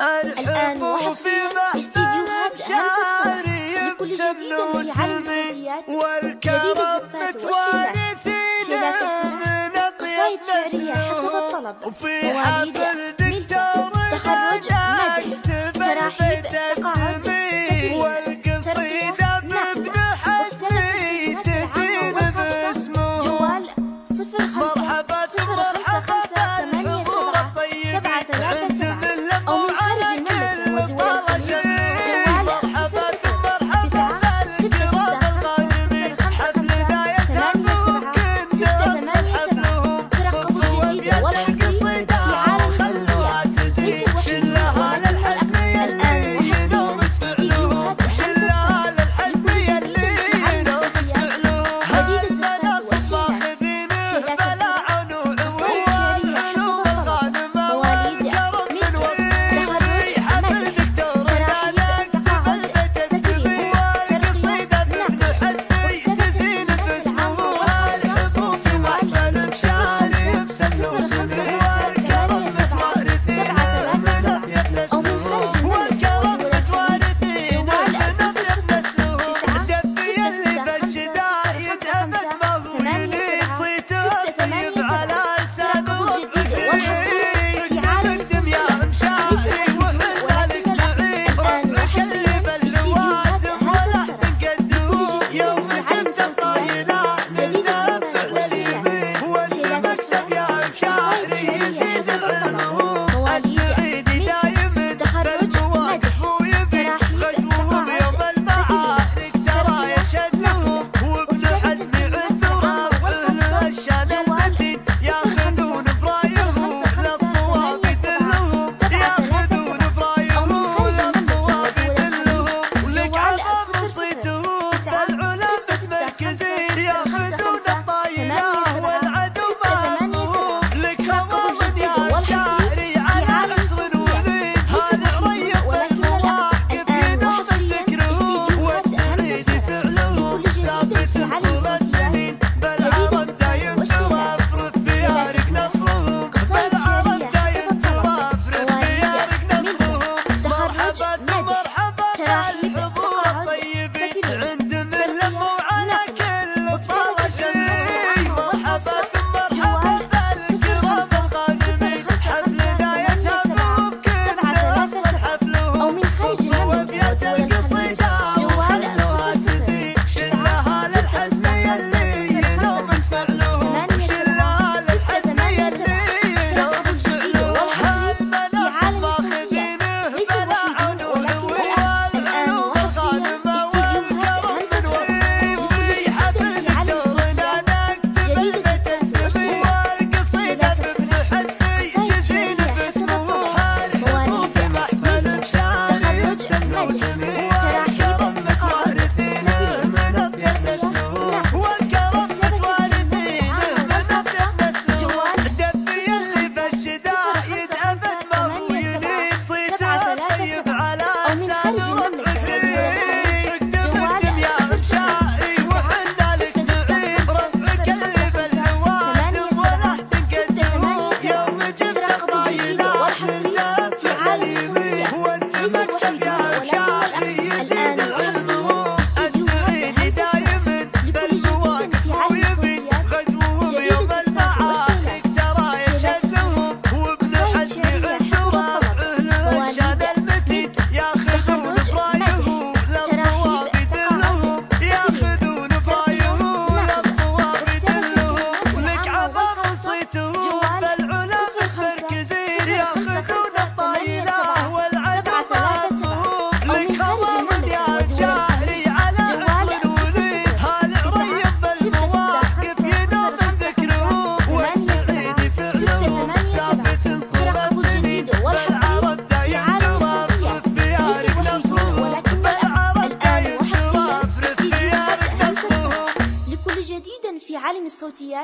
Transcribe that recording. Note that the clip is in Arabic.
الآن وحصري استديوهات أهم صدفة لكل جديد بعالم الصوتيات جديد الزفات والشيلات شيلات القراءة قصائد شعرية حسب الطلب. مواعيد ملكة تخرج مدح تراحيب تقاعد صفر الصوتيات